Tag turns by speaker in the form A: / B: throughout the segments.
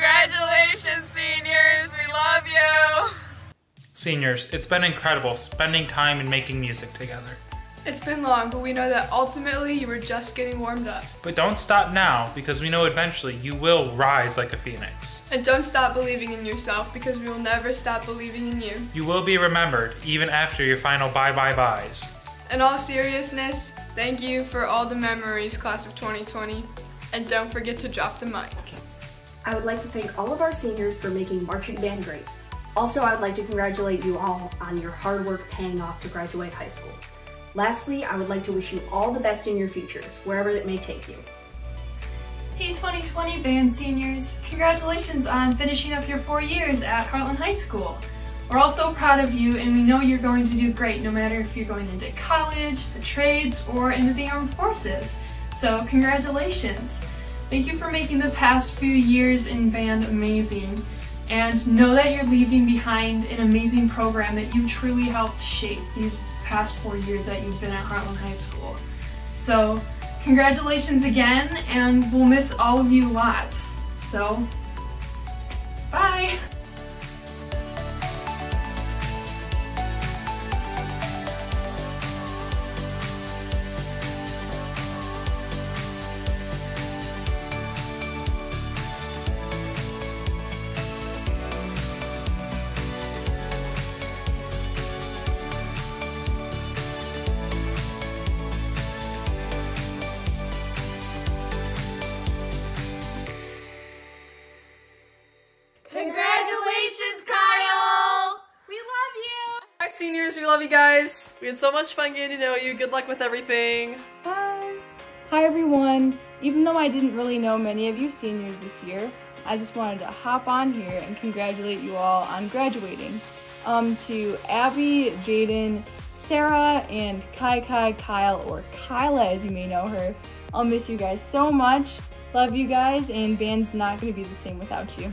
A: Congratulations, seniors. We love you.
B: Seniors, it's been incredible spending time and making music together.
C: It's been long, but we know that ultimately you were just getting warmed up.
B: But don't stop now because we know eventually you will rise like a phoenix.
C: And don't stop believing in yourself because we will never stop believing in you.
B: You will be remembered even after your final bye bye byes.
C: In all seriousness, thank you for all the memories, class of 2020. And don't forget to drop the mic.
D: I would like to thank all of our seniors for making marching band great. Also, I would like to congratulate you all on your hard work paying off to graduate high school. Lastly, I would like to wish you all the best in your futures, wherever it may take you.
E: Hey 2020 band seniors, congratulations on finishing up your four years at Hartland High School. We're all so proud of you and we know you're going to do great no matter if you're going into college, the trades, or into the armed forces. So congratulations. Thank you for making the past few years in band amazing. And know that you're leaving behind an amazing program that you truly helped shape these past four years that you've been at Hartland High School. So congratulations again, and we'll miss all of you lots. So, bye!
C: Seniors. We love you guys.
F: We had so much fun getting to know you. Good luck with everything.
G: Bye. Hi everyone. Even though I didn't really know many of you seniors this year, I just wanted to hop on here and congratulate you all on graduating. Um, to Abby, Jaden, Sarah, and Kai Kai Kyle, or Kyla as you may know her. I'll miss you guys so much. Love you guys, and band's not going to be the same without you.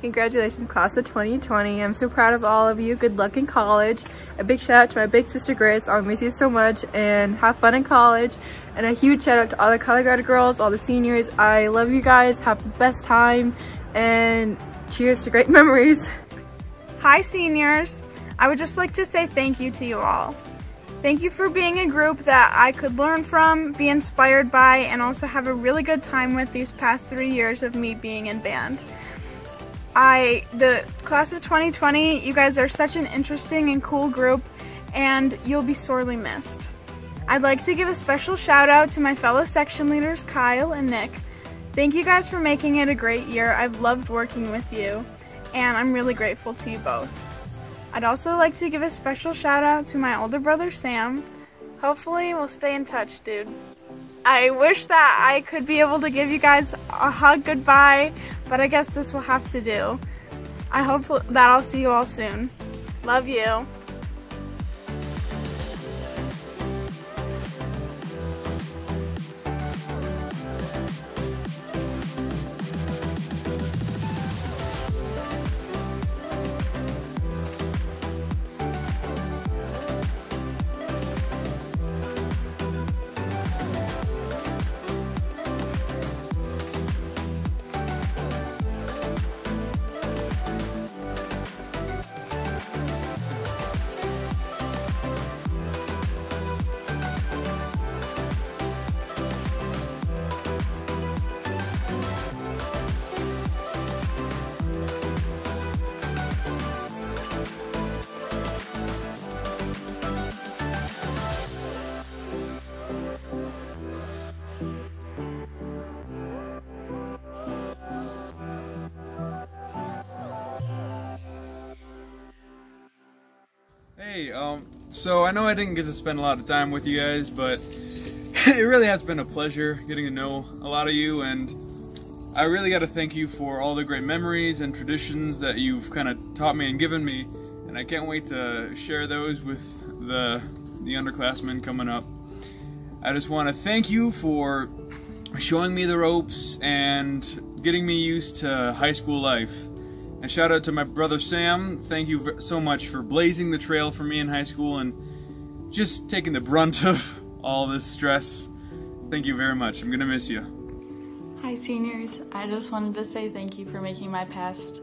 H: Congratulations, class of 2020. I'm so proud of all of you. Good luck in college. A big shout out to my big sister Grace. I'll miss you so much and have fun in college. And a huge shout out to all the color guard girls, all the seniors. I love you guys. Have the best time and cheers to great memories.
I: Hi seniors. I would just like to say thank you to you all. Thank you for being a group that I could learn from, be inspired by, and also have a really good time with these past three years of me being in band. I, the class of 2020, you guys are such an interesting and cool group and you'll be sorely missed. I'd like to give a special shout out to my fellow section leaders, Kyle and Nick. Thank you guys for making it a great year. I've loved working with you and I'm really grateful to you both. I'd also like to give a special shout out to my older brother, Sam. Hopefully we'll stay in touch, dude. I wish that I could be able to give you guys a hug goodbye, but I guess this will have to do. I hope that I'll see you all soon. Love you.
J: Hey, um, so I know I didn't get to spend a lot of time with you guys, but it really has been a pleasure getting to know a lot of you, and I really got to thank you for all the great memories and traditions that you've kind of taught me and given me, and I can't wait to share those with the the underclassmen coming up. I just want to thank you for showing me the ropes and getting me used to high school life. And shout out to my brother Sam. Thank you so much for blazing the trail for me in high school and just taking the brunt of all this stress. Thank you very much. I'm going to miss you.
K: Hi seniors, I just wanted to say thank you for making my past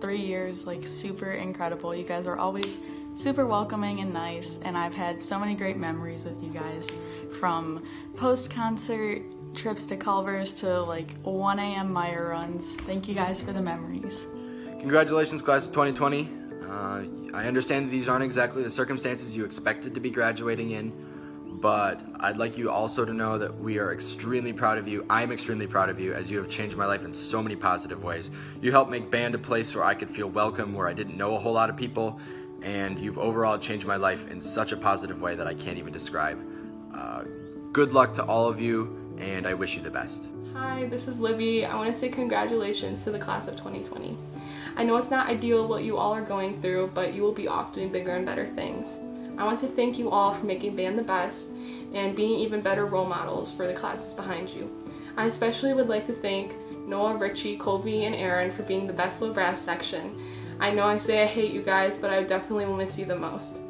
K: three years like super incredible. You guys are always super welcoming and nice and I've had so many great memories with you guys from post-concert trips to Culver's to like 1 a.m. Meijer runs. Thank you guys for the memories.
L: Congratulations class of 2020. Uh, I understand that these aren't exactly the circumstances you expected to be graduating in, but I'd like you also to know that we are extremely proud of you. I'm extremely proud of you as you have changed my life in so many positive ways. You helped make band a place where I could feel welcome, where I didn't know a whole lot of people, and you've overall changed my life in such a positive way that I can't even describe. Uh, good luck to all of you, and I wish you the best.
M: Hi, this is Libby. I want to say congratulations to the class of 2020. I know it's not ideal what you all are going through, but you will be off doing bigger and better things. I want to thank you all for making band the best and being even better role models for the classes behind you. I especially would like to thank Noah, Richie, Colby, and Aaron for being the best little brass section. I know I say I hate you guys, but I definitely will miss you the most.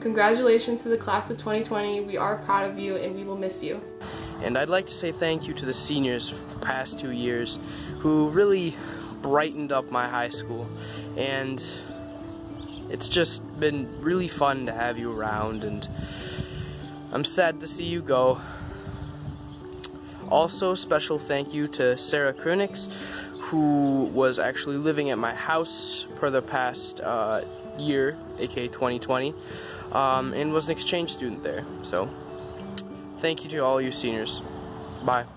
M: Congratulations to the class of 2020. We are proud of you and we will miss you.
N: And I'd like to say thank you to the seniors for the past two years who really brightened up my high school. And it's just been really fun to have you around and I'm sad to see you go. Also, special thank you to Sarah Krunix, who was actually living at my house for the past uh, year, aka 2020, um, and was an exchange student there. So, thank you to all you seniors. Bye.